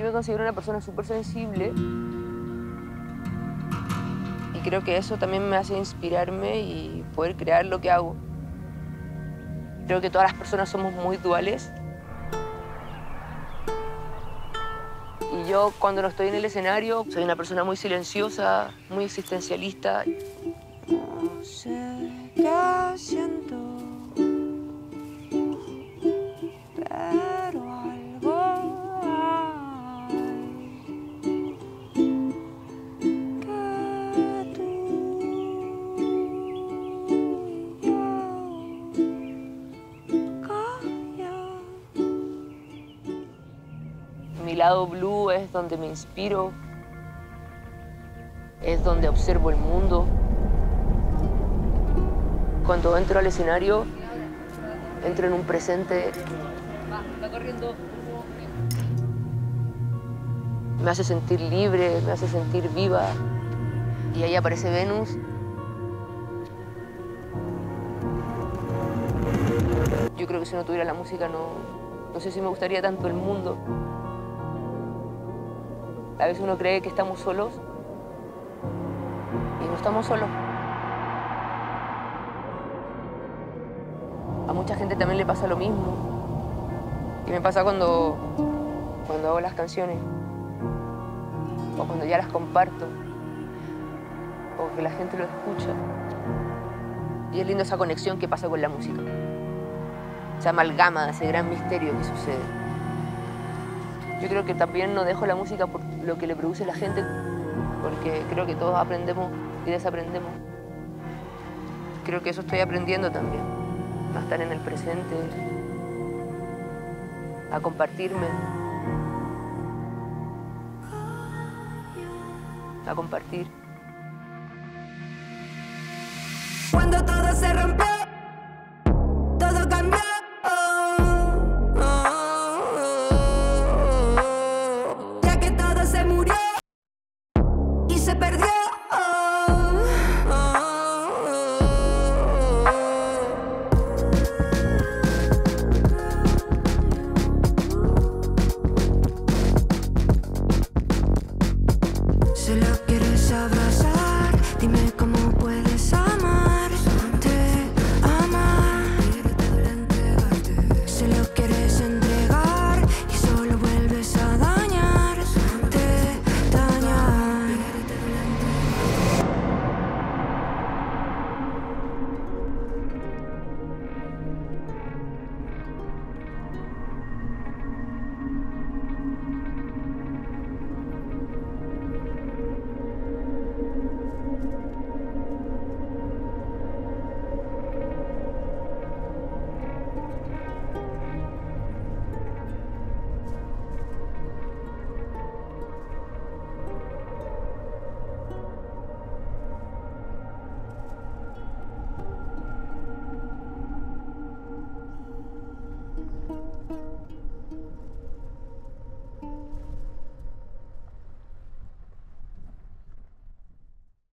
Yo me considero una persona súper sensible y creo que eso también me hace inspirarme y poder crear lo que hago. Creo que todas las personas somos muy duales y yo cuando no estoy en el escenario soy una persona muy silenciosa, muy existencialista. No sé lado blue es donde me inspiro, es donde observo el mundo. Cuando entro al escenario, entro en un presente. Me hace sentir libre, me hace sentir viva. Y ahí aparece Venus. Yo creo que si no tuviera la música no, no sé si me gustaría tanto el mundo. A veces uno cree que estamos solos y no estamos solos. A mucha gente también le pasa lo mismo. Y me pasa cuando, cuando hago las canciones o cuando ya las comparto o que la gente lo escucha. Y es lindo esa conexión que pasa con la música. Esa amalgama, ese gran misterio que sucede. Yo creo que también no dejo la música por lo que le produce la gente, porque creo que todos aprendemos y desaprendemos. Creo que eso estoy aprendiendo también, a estar en el presente, a compartirme, a compartir. Cuando todo se rompe perdió. Solo quieres abrazar, dime